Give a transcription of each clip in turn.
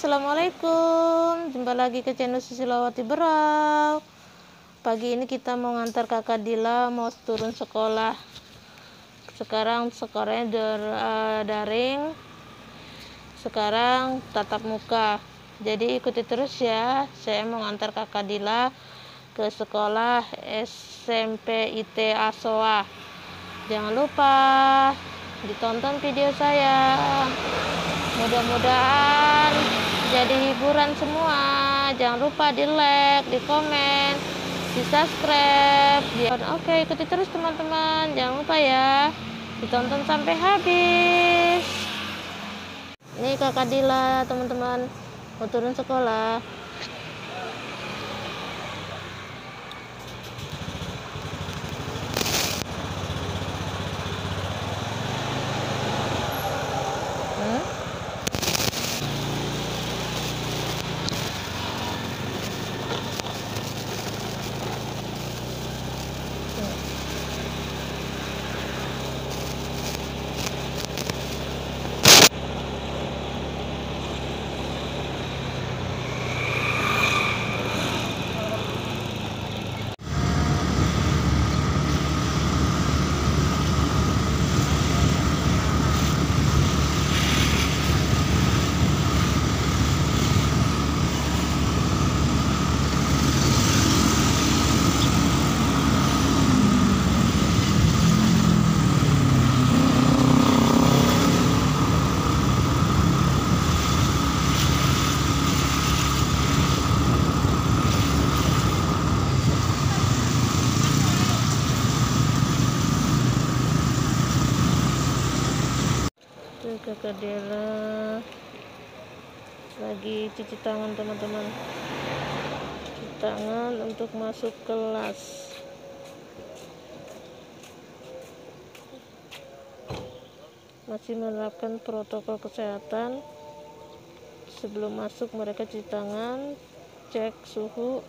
Assalamualaikum. Jumpa lagi ke channel Susilawati Berau. Pagi ini kita mau ngantar kakak Dila Mau turun sekolah. Sekarang sekolahnya dar, uh, daring. Sekarang tatap muka. Jadi ikuti terus ya. Saya mau ngantar kakak Dila Ke sekolah SMP IT Asoa Jangan lupa Ditonton video saya. Mudah-mudahan jadi hiburan semua. Jangan lupa di like di komen di subscribe di oke ikuti terus teman-teman. Jangan lupa ya ditonton sampai habis. Ini kakak Dila teman-teman mau turun sekolah kakak Dela lagi cuci tangan teman-teman. Cuci tangan untuk masuk kelas. Masih menerapkan protokol kesehatan. Sebelum masuk mereka cuci tangan cek suhu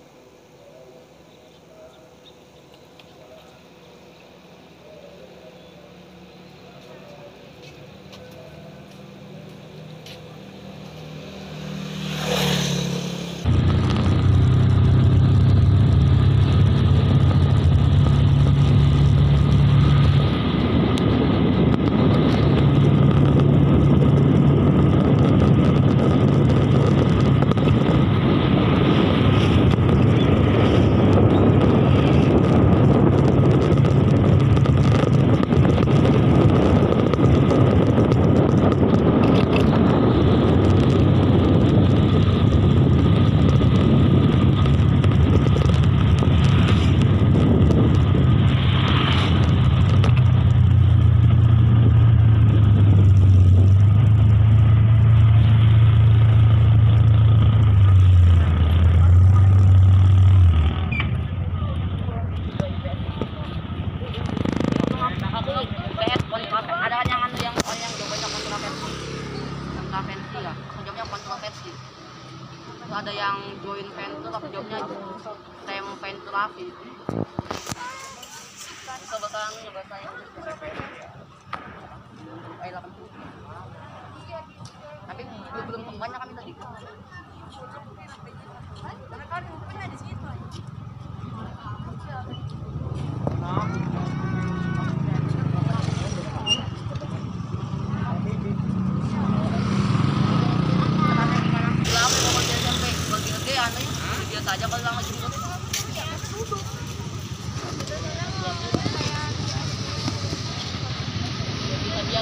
ada yang join venture tapi jawabnya tem venturafi coba sekarang coba saya tapi belum banyak kami tadi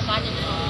把你的